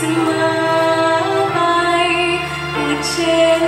Smile, I would.